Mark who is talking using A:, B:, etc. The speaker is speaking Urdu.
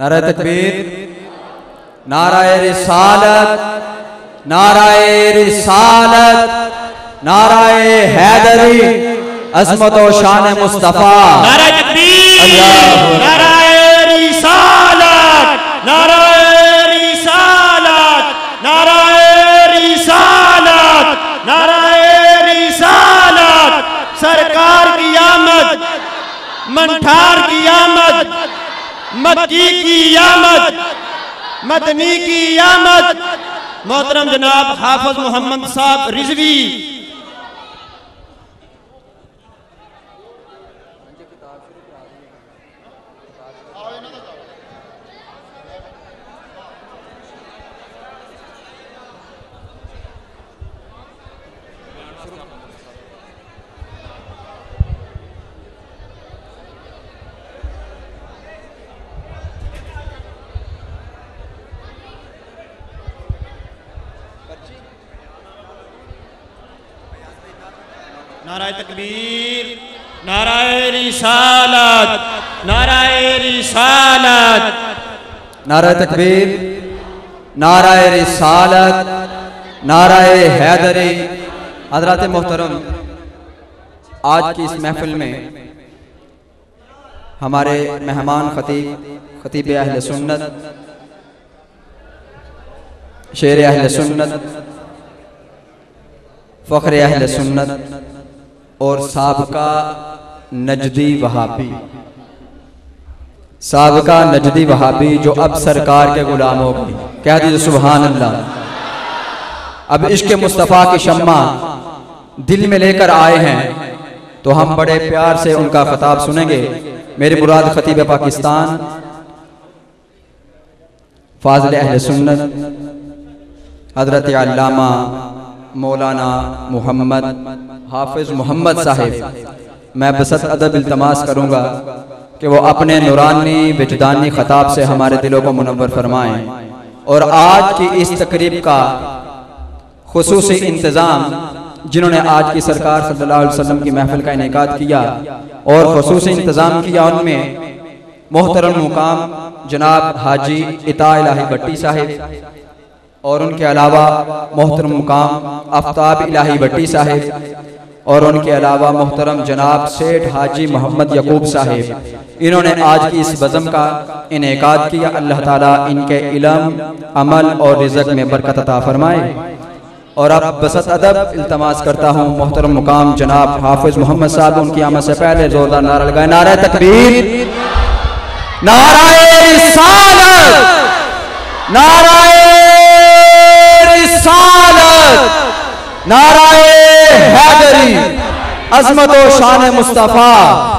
A: نعرہ تکبیر نعرہ رسالت نعرہ رسالت نعرہ حیدری عظمت و شان مصطفیٰ
B: نعرہ تکبیر نعرہ رسالت نعرہ رسالت نعرہ رسالت نعرہ رسالت سرکار کی آمد منٹھار کی آمد مکی کی آمد مدنی کی آمد۔ محترم جناب حافظ محمد صاحب رضوی نعرہ تکبیر، نعرہ رسالت نعرہ رسالت،
A: نعرہ تکبیر، نعرہ رسالت، نعرہ حیدری حضرات محترم، آج کی اس محفل میں ہمارے مہمان خطیب خطیب اہل سنت، شیر اہل سنت، فخر اہل سنت اور سابقہ نجدی وہابی۔ سابقہ نجدی وہابی جو اب سرکار کے غلام ہو گئی کہہ دیجیے سبحان اللہ۔ اب عشق مصطفیٰ کی شمع دل میں لے کر آئے ہیں۔ تو ہم بڑے پیار سے ان کا خطاب سنیں گے۔ میری مراد خطیب پاکستان۔ فاضل اہل سنت۔ حضرت علامہ مولانا محمد حافظ محمد صاحب، میں بسط ادب التماس کروں گا کہ وہ اپنے نورانی وجدانی خطاب سے ہمارے دلوں کو منور فرمائیں۔ اور آج کی اس تقریب کا خصوصی انتظام جنہوں نے آج کی سرکار صلی اللہ علیہ وسلم کی محفل کا انعقاد کیا، اور خصوصی انتظام کیا ان میں محترم مقام جناب حاجی اطاع الہی بٹی صاحب اور ان کے علاوہ محترم مقام آفتاب الہی بٹی صاحب، اور ان کے علاوہ محترم جناب سیٹھ حاجی محمد یقوب صاحب۔ انہوں نے آج کی اس بزم کا انعقاد کیا۔ اللہ تعالیٰ ان کے علم، عمل اور رزق میں برکت عطا فرمائے۔ اور اب بسط ادب التماس کرتا ہوں محترم مقام جناب حافظ محمد صاحب۔ ان کی آمد سے پہلے زوردار نعرہ لگائے۔ نعرہ تکبیر۔ نعرہ رسالت نعرہ نعرہ حیدری عظمت و شان مصطفیٰ۔